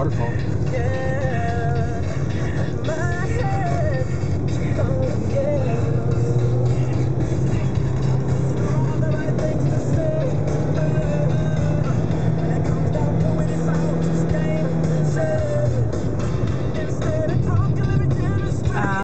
waterfall.